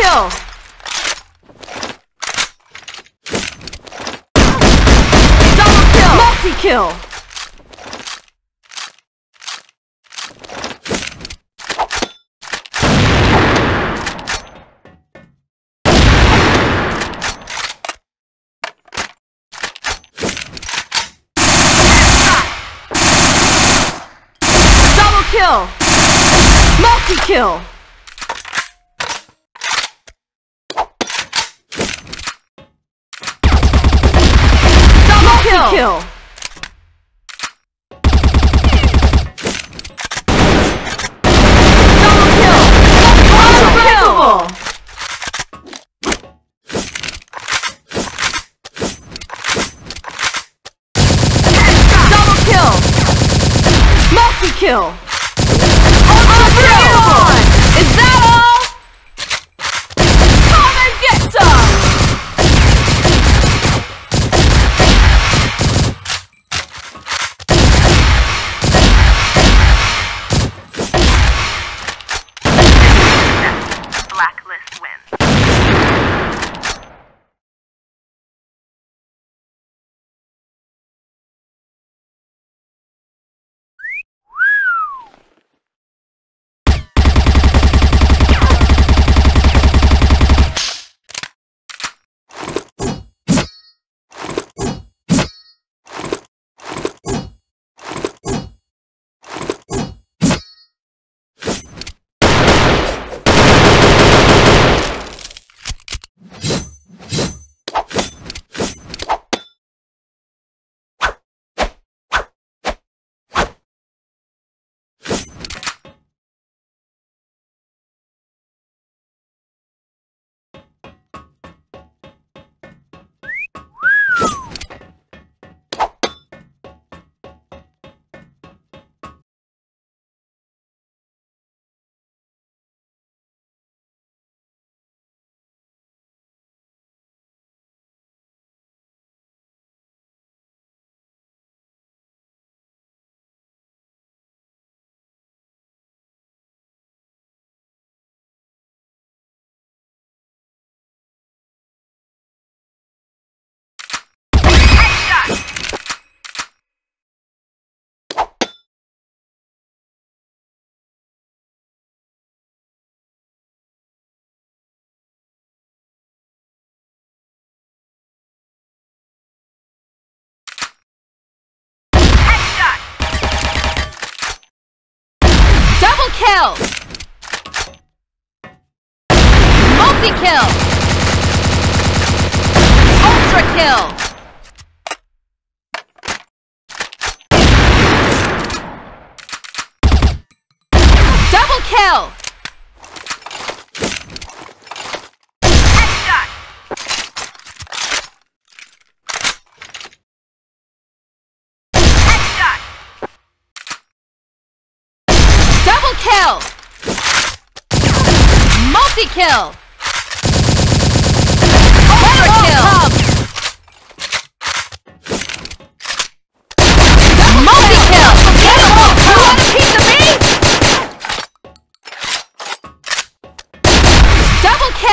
kill! Double kill! Multi-kill! Double kill! Multi-kill! Double kill! kill. Double kill! Is that all? Multi-kill! Ultra kill! Double kill! Double kill! Multi-kill!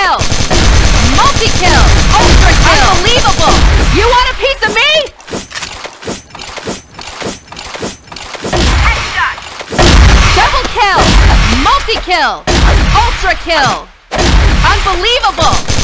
Kill! Multi-kill! Ultra kill! Unbelievable! You want a piece of me? Double kill! Multi-kill! Ultra kill! Unbelievable!